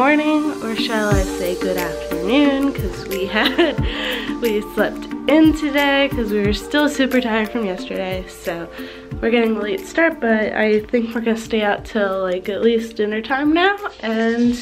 shall I say good afternoon because we had, we slept in today because we were still super tired from yesterday. So we're getting a late start, but I think we're gonna stay out till like at least dinner time now and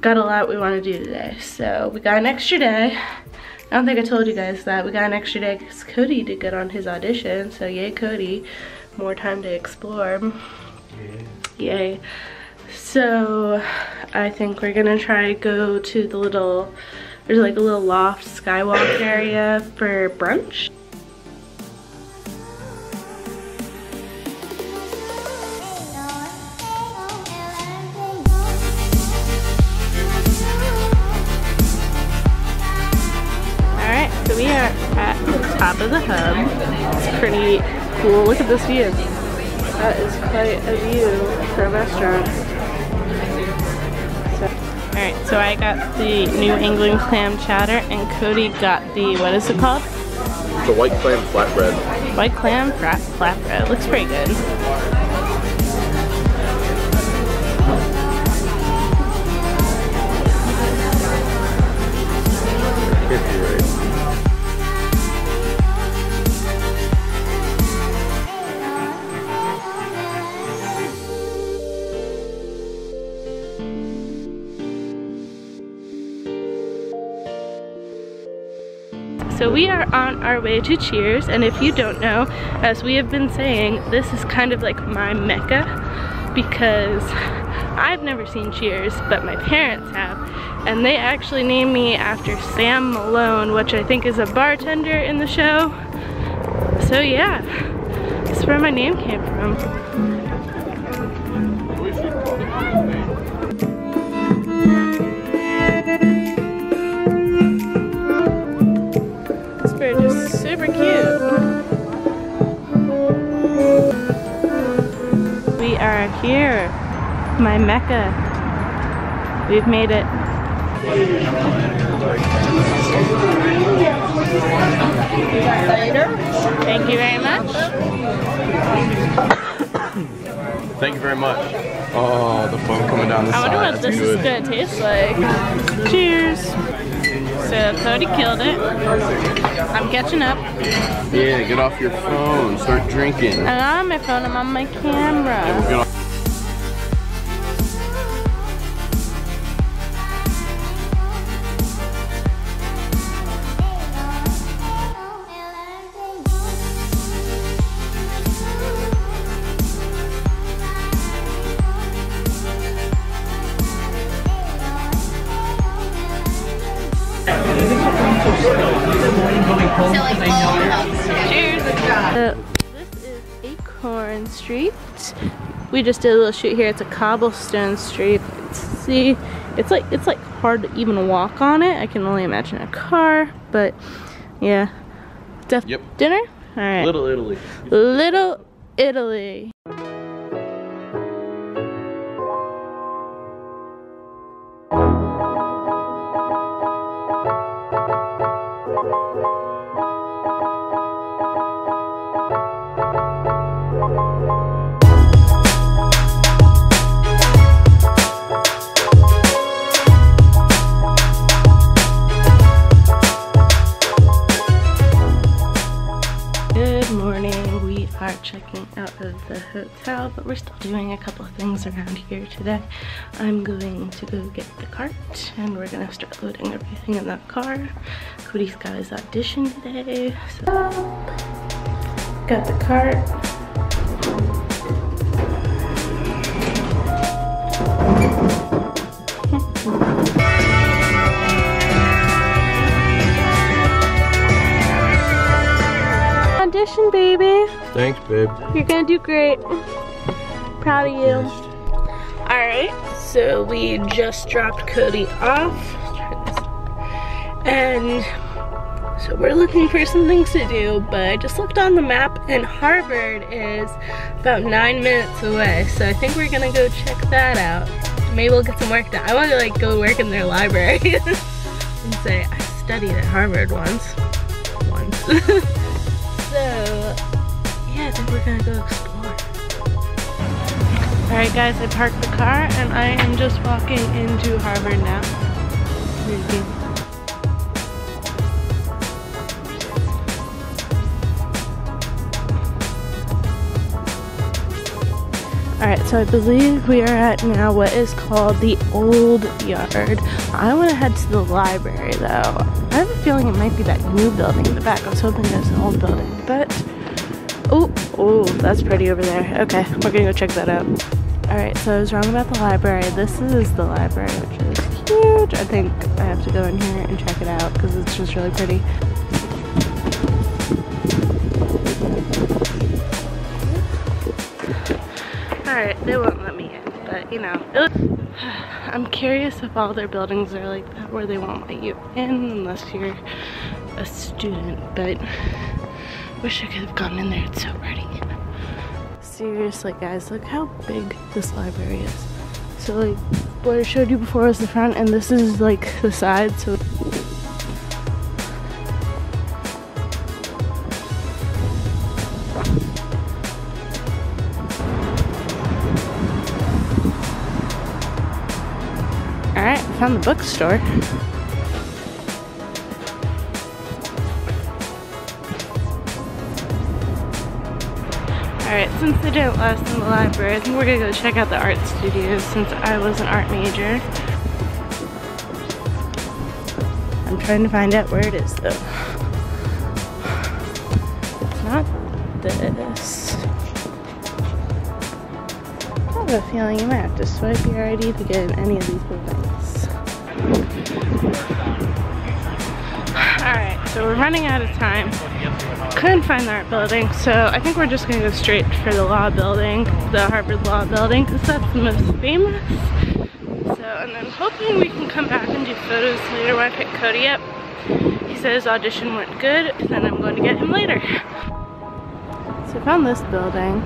got a lot we wanna do today. So we got an extra day. I don't think I told you guys that. We got an extra day because Cody did good on his audition. So yay Cody, more time to explore. Yay. So I think we're gonna try to go to the little, there's like a little loft skywalk area for brunch. Alright, so we are at the top of the hub. It's pretty cool. Look at this view. That is quite a view for a restaurant. Alright, so I got the New England clam chowder and Cody got the, what is it called? The white clam flatbread. White clam flat flatbread. Looks pretty good. So we are on our way to Cheers, and if you don't know, as we have been saying, this is kind of like my mecca because I've never seen Cheers, but my parents have, and they actually named me after Sam Malone, which I think is a bartender in the show. So yeah, that's where my name came from. Are here, my mecca. We've made it. Thank you very much. Thank you very much. Oh, the foam coming down the I side. wonder what That's this good. is gonna taste like. Cheers. So Cody killed it. I'm catching up. Yeah, get off your phone. Start drinking. I'm on my phone, I'm on my camera. Cheers. Uh, this is Acorn Street. We just did a little shoot here. It's a cobblestone street. It's, see, it's like it's like hard to even walk on it. I can only imagine a car, but yeah. Def Yep. Dinner. All right. Little Italy. Little Italy. Checking out of the hotel, but we're still doing a couple of things around here today. I'm going to go get the cart and we're gonna start loading everything in that car. Cody's got his audition today. So got the cart. Audition, baby. Thanks, babe. You're gonna do great. Proud of you. Alright, so we just dropped Cody off. And so we're looking for some things to do, but I just looked on the map and Harvard is about nine minutes away. So I think we're gonna go check that out. Maybe we'll get some work done. I want to like go work in their library and say I studied at Harvard once. Once. so yeah, I think we're gonna go explore. Alright guys, I parked the car and I am just walking into Harvard now. Alright, so I believe we are at now what is called the Old Yard. I want to head to the library though. I have a feeling it might be that new building in the back. I was hoping it was an old building, but... Oh, oh, that's pretty over there. Okay, we're gonna go check that out. Alright, so I was wrong about the library. This is the library, which is huge. I think I have to go in here and check it out because it's just really pretty. Alright, they won't let me in, but you know. I'm curious if all their buildings are like that where they won't let you in unless you're a student, but wish I could have gone in there. It's so pretty. Seriously guys, look how big this library is. So like what I showed you before was the front and this is like the side, so Alright, found the bookstore. Alright, since I didn't last in the library, I think we're gonna go check out the art studios since I was an art major. I'm trying to find out where it is though. It's not this. I have a feeling you might have to swipe your ID to get in any of these buildings. Alright, so we're running out of time. Couldn't find the art building, so I think we're just gonna go straight for the law building, the Harvard Law building, because that's the most famous. So, and then hoping we can come back and do photos later when I pick Cody up. He said his audition went good, then I'm going to get him later. So I found this building.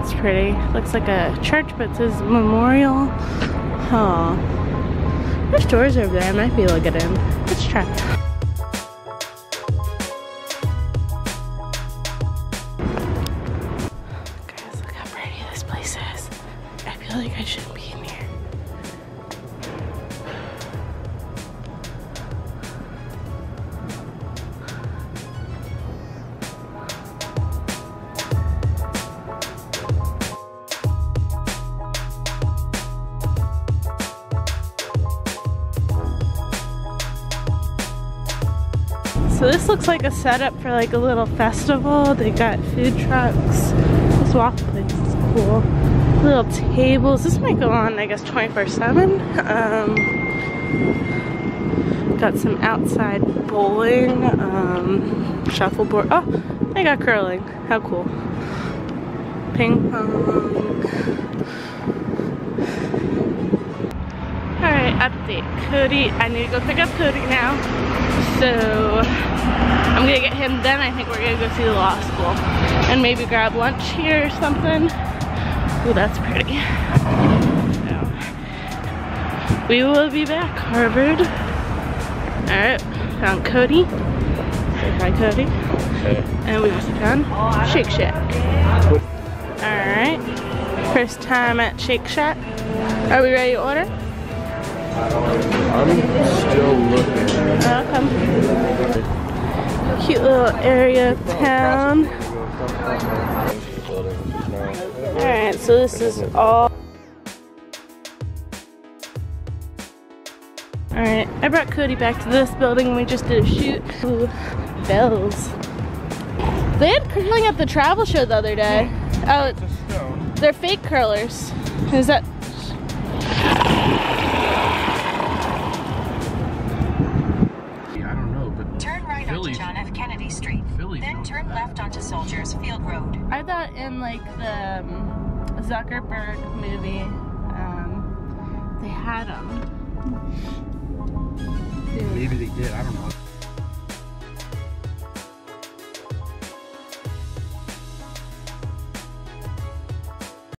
It's pretty. Looks like a church, but it says memorial. Huh. There's doors over there. I might be able to get in. Let's try. So this looks like a setup for like a little festival. They got food trucks. This walk place is cool. Little tables. This might go on, I guess, 24-7. Um, got some outside bowling, um, shuffleboard. Oh, they got curling. How cool. Ping pong. Alright, update. Cody, I need to go pick up Cody now. So I'm gonna get him then I think we're gonna go see the law school and maybe grab lunch here or something. Ooh, that's pretty. So, we will be back, Harvard. Alright, found Cody. Say hi, Cody. And we also found Shake Shack. Alright, first time at Shake Shack. Are we ready to order? I'm still looking. Welcome. Cute little area of town. Alright, so this is all. Alright, I brought Cody back to this building and we just did a shoot. Ooh, bells. They had curling at the travel show the other day. Oh, they're fake curlers. Is that left onto Soldiers Field Road. I thought in like the um, Zuckerberg movie, um, they had them. maybe they did. I don't know.